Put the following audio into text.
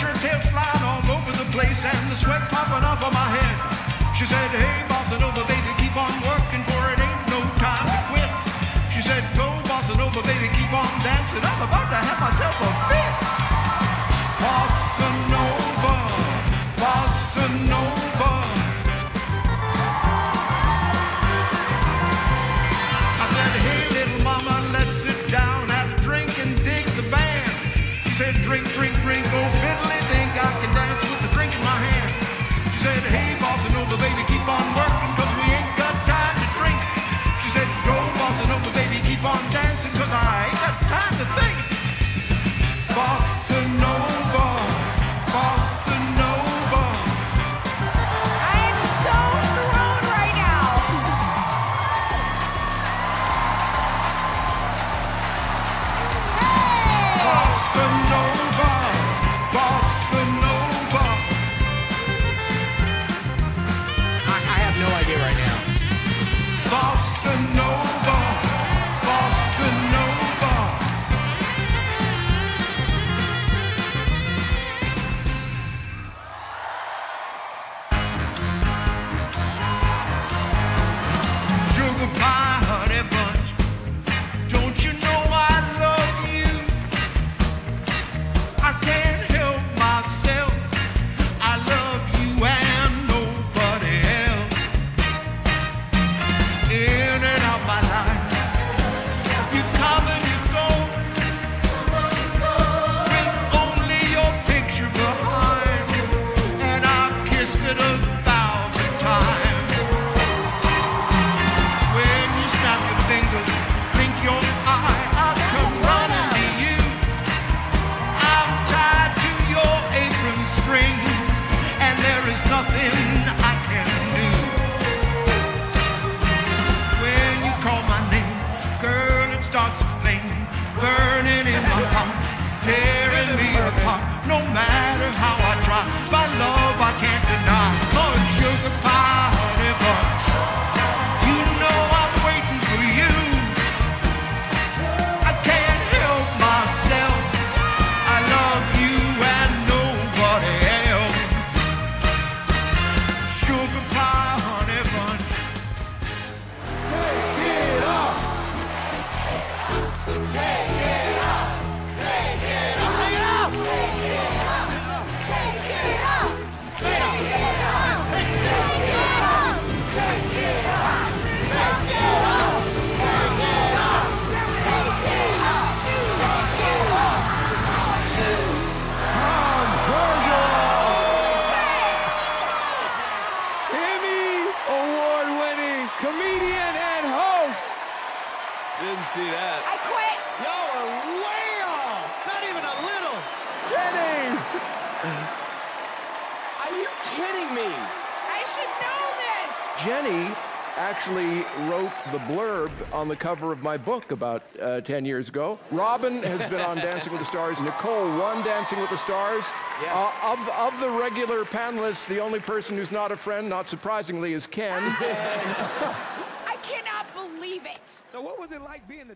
shirt tails flying all over the place and the sweat popping off of my head. She said, Hey, bossa nova, baby, keep on working for it ain't no time to quit. She said, Go, bossa nova, baby, keep on dancing. I'm about to have myself a Bossa No matter how I try, Are you kidding me? I should know this. Jenny actually wrote the blurb on the cover of my book about uh, 10 years ago. Robin has been on Dancing with the Stars. Nicole won Dancing with the Stars. Yeah. Uh, of, of the regular panelists, the only person who's not a friend, not surprisingly, is Ken. I cannot believe it. So what was it like being the